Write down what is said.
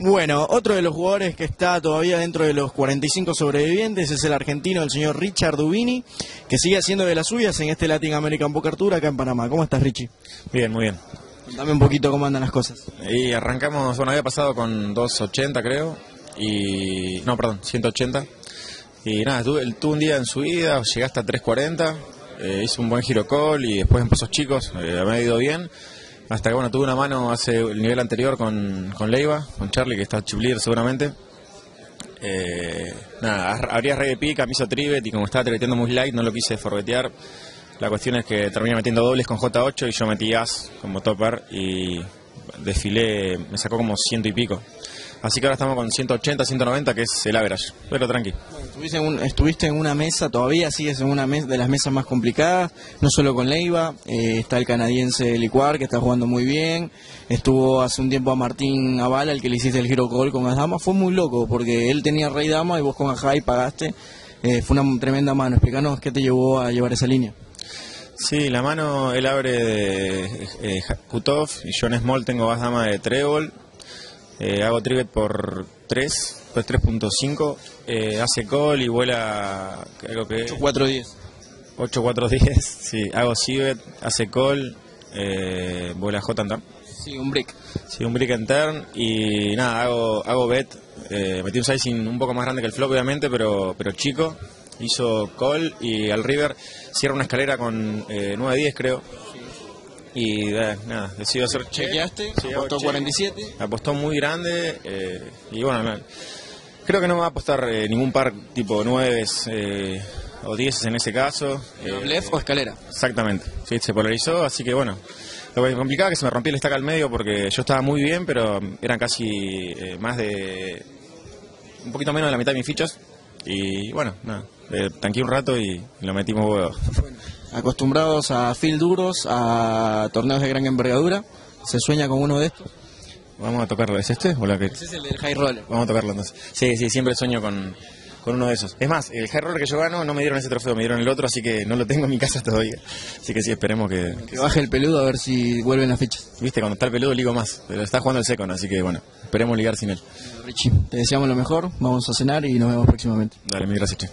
Bueno, otro de los jugadores que está todavía dentro de los 45 sobrevivientes es el argentino, el señor Richard Dubini, que sigue haciendo de las suyas en este Latin American Poker Tour acá en Panamá. ¿Cómo estás, Richie? Bien, muy bien. Dame un poquito cómo andan las cosas. Y arrancamos, bueno, había pasado con 280 creo, y... no, perdón, 180. Y nada, tuve, tuve un día en su vida, llegué hasta 340, eh, hice un buen giro call y después en pasos chicos, eh, me ha ido bien. Hasta que bueno, tuve una mano hace el nivel anterior con, con Leiva, con Charlie, que está chiplir seguramente. Eh, nada, habría rey de pica, me hizo trivet y como estaba triveteando muy light no lo quise forbetear. La cuestión es que terminé metiendo dobles con J8 y yo metí as como topper y desfilé, me sacó como ciento y pico. Así que ahora estamos con 180, 190, que es el average. Pero tranqui. estuviste, en un- estuviste en una mesa, todavía sigues en una mes- de las mesas más complicadas, no solo con Leiva, eh, está el canadiense Licuar, que está jugando muy bien, estuvo hace un tiempo a Martín Avala, el que le hiciste el giro call con las damas, fue muy loco, porque él tenía rey dama y vos con Ajay pagaste, Eh, fue una tremenda mano, explícanos qué te llevó a llevar esa línea. Sí, la mano él abre de eh, Kutov y yo en Small tengo más dama de trébol. Eh, hago trivet por 3, pues 3.5. Eh, hace call y vuela creo que 4-10. 8, 4, 10. Sí, hago civet, hace call, eh, vuela J and turn. Sí, un brick. Sí, un brick and turn y nada, hago, hago bet. Eh, metí un sizing un poco más grande que el flop obviamente, pero, pero chico. Hizo call y al river cierra una escalera con eh, 9-10 creo. Y eh, nada, decido hacer. Chequeaste, Sí, apostó check. 47. Apostó muy grande eh, y bueno, no, creo que no va a apostar eh, ningún par tipo 9 eh, o 10 en ese caso. ¿Blef o escalera? Exactamente, sí, se polarizó, así que bueno. Lo que complicaba es que se me rompía el stack al medio porque yo estaba muy bien, pero eran casi eh, más de. un poquito menos de la mitad de mis fichas. Y bueno, nada, eh, tanqué un rato y lo metimos huevo. acostumbrados a fil duros, a torneos de gran envergadura. ¿Se sueña con uno de estos? Vamos a tocarlo, ¿es este o la que.? Ese es el del high roller. Vamos a tocarlo entonces. Sí, sí, siempre sueño con, con uno de esos. Es más, el high roller que yo gano no me dieron ese trofeo, me dieron el otro, así que no lo tengo en mi casa todavía. Así que sí, esperemos que. Que baje el peludo a ver si vuelven las fichas. Viste, cuando está el peludo ligo más, pero está jugando el second, así que bueno, esperemos ligar sin él. Richie, te deseamos lo mejor, vamos a cenar y nos vemos próximamente. Dale, mil gracias, che.